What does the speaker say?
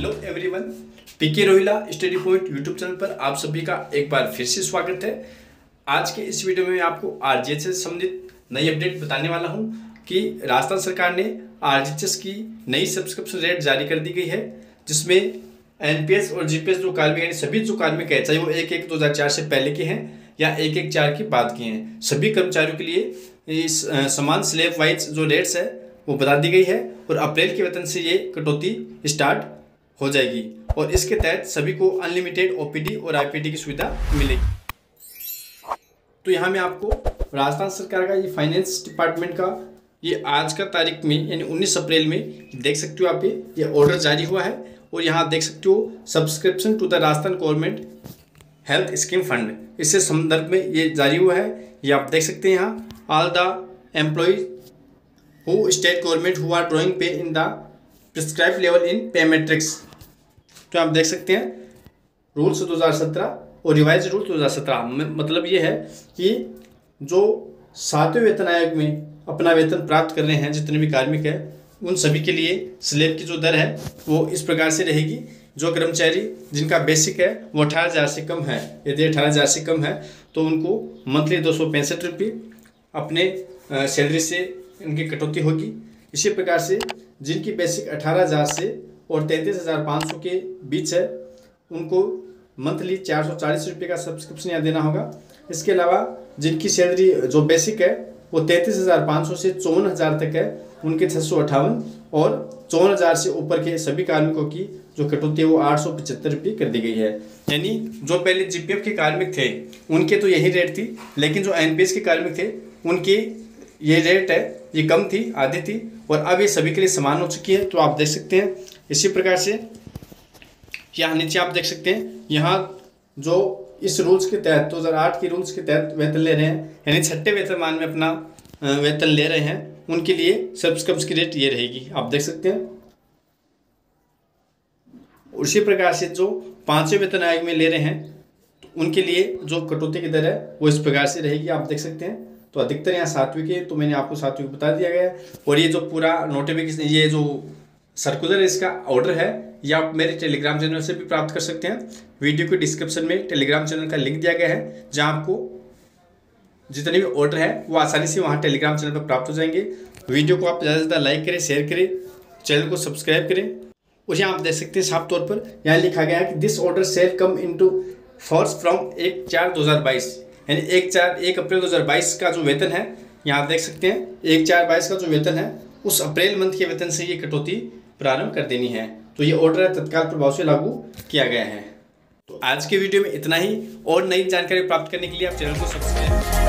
Hello everyone, PK Rohila, study point YouTube channel पर आप सभी का एक बार फिर से स्वागत है। आज के इस वीडियो में मैं आपको आरजीएच से संबंधित नई अपडेट बताने वाला हूँ कि राजस्थान सरकार ने आरजीएच की नई सब्सक्रिप्शन रेट जारी कर दी गई है, जिसमें एनपीएस और जीपीएस जो कार्मिक यानी सभी जो कार्मिक है, चाहे वो एक एक दो हज़ार चार से पहले के हैं या एक एक चार की बात की हैं, सभी कर्मचारियों के लिए इस समान स्लेब वाइज जो रेट्स है, वो बता दी गई है और अप्रैल के वेतन से ये कटौती स्टार्ट हो जाएगी और इसके तहत सभी को अनलिमिटेड ओपीडी और आईपीडी की सुविधा मिलेगी। तो यहाँ मैं आपको राजस्थान सरकार का ये फाइनेंस डिपार्टमेंट का ये आज का तारीख में, यानी 19 अप्रैल में देख सकते हो आप ये ये ऑर्डर जारी हुआ है और यहाँ देख सकते हो subscription to the Rajasthan government health scheme fund इससे संदर्भ में ये जारी हुआ है। ये आप देख सकते हैं यहाँ all the employees who state government who are drawing pay in the prescribe level in pay तो आप देख सकते हैं रूल्स 2017 और रिवाइज रूल 2017 मतलब ये है कि जो सातवें वेतन आयोग में अपना वेतन प्राप्त कर रहे हैं, जितने भी कार्मिक हैं, उन सभी के लिए स्लेब की जो दर है, वो इस प्रकार से रहेगी। जो कर्मचारी जिनका बेसिक है, वो अठारह हज़ार से कम है, यदि अठारह हज़ार से कम है तो उनको मंथली दो सौ पैंसठ रुपये अपने सैलरी से उनकी कटौती होगी। इसी प्रकार से जिनकी बेसिक अठारह हज़ार से और तैंतीस हज़ार पाँच सौ के बीच है। उनको मंथली चार सौ चालीस रुपये का सब्सक्रिप्शन यहाँ देना होगा। इसके अलावा जिनकी सैलरी जो बेसिक है, वो तैंतीस हज़ार पाँच सौ से चौवन हज़ार तक है। उनके छः सौ अट्ठावन और चौवन हज़ार से ऊपर के सभी कार्मिकों की जो कटौती है, वो आठ सौ पचहत्तर रुपये कर दी गई है। यानी जो पहले जीपीएफ के कार्मिक थे, उनके तो यही रेट थी, लेकिन जो एनपीएस के कार्मिक थे, उनकी ये रेट है, ये कम थी, आधी थी और अब ये सभी के लिए समान हो चुकी है तो आप देख सकते हैं इसी प्रकार से यहाँ नीचे आप देख सकते हैं, यहाँ जो इस रूल्स के तहत, दो हज़ार आठ के रूल्स के तहत वेतन ले रहे हैं, यानी छठे वेतनमान में अपना वेतन ले रहे हैं, उनके लिए सब्सक्रिप्स की रेट ये रहेगी। आप देख सकते हैं। उसी प्रकार से जो पाँचवें वेतन आयोग में ले रहे हैं तो उनके लिए जो कटौती की दर है, वो इस प्रकार से रहेगी। आप देख सकते हैं तो अधिकतर यहाँ सातवीं के तो मैंने आपको सातवीं बता दिया गया है, और ये जो पूरा नोटिफिकेशन ये जो सर्कुलर इसका ऑर्डर है। या आप मेरे टेलीग्राम चैनल से भी प्राप्त कर सकते हैं। वीडियो के डिस्क्रिप्शन में टेलीग्राम चैनल का लिंक दिया गया है, जहाँ आपको जितने भी ऑर्डर है, वो आसानी से वहाँ टेलीग्राम चैनल पर प्राप्त हो जाएँगे। वीडियो को आप ज़्यादा से ज़्यादा लाइक करें शेयर करें चैनल को सब्सक्राइब करें। और यहाँ आप देख सकते हैं साफ़ तौर पर, यहाँ लिखा गया है कि this order shall come into force from एक चार दो हज़ार बाईस, यानी एक चार एक अप्रैल 2022 का जो वेतन है, यहाँ देख सकते हैं, एक चार बाईस का जो वेतन है, उस अप्रैल मंथ के वेतन से ये कटौती प्रारंभ कर देनी है। तो ये ऑर्डर तत्काल प्रभाव से लागू किया गया है। तो आज के वीडियो में इतना ही। और नई जानकारी प्राप्त करने के लिए आप चैनल को सब्सक्राइब